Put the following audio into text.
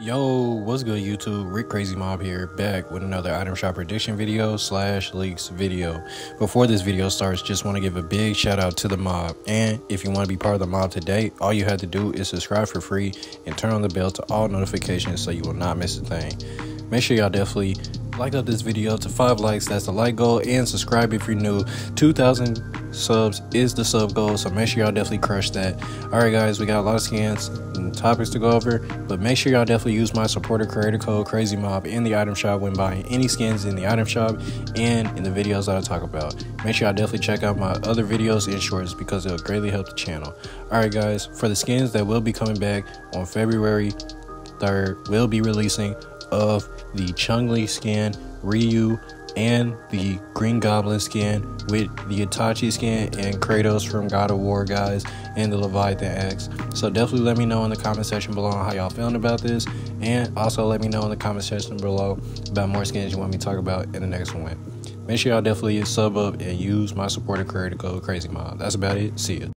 Yo, what's good YouTube? Rick Crazy Mob here, back with another item shop prediction video slash leaks video. Before this video starts, just want to give a big shout out to the mob. And if you want to be part of the mob today, all you have to do is subscribe for free and turn on the bell to all notifications so you will not miss a thing. Make sure y'all definitely like up this video to five likes that's the like goal and subscribe if you're new 2000 subs is the sub goal so make sure y'all definitely crush that. All right guys we got a lot of scans and topics to go over but make sure y'all definitely use my supporter creator code crazy mob in the item shop when buying any skins in the item shop and in the videos that i talk about. Make sure y'all definitely check out my other videos and shorts because it'll greatly help the channel. All right guys for the skins that will be coming back on february 3rd we'll be releasing of the Chun-Li skin, Ryu, and the Green Goblin skin with the Itachi skin and Kratos from God of War, guys, and the Leviathan Axe. So definitely let me know in the comment section below how y'all feeling about this, and also let me know in the comment section below about more skins you want me to talk about in the next one. Make sure y'all definitely sub up and use my supporter creator code Crazy Mob. That's about it. See ya.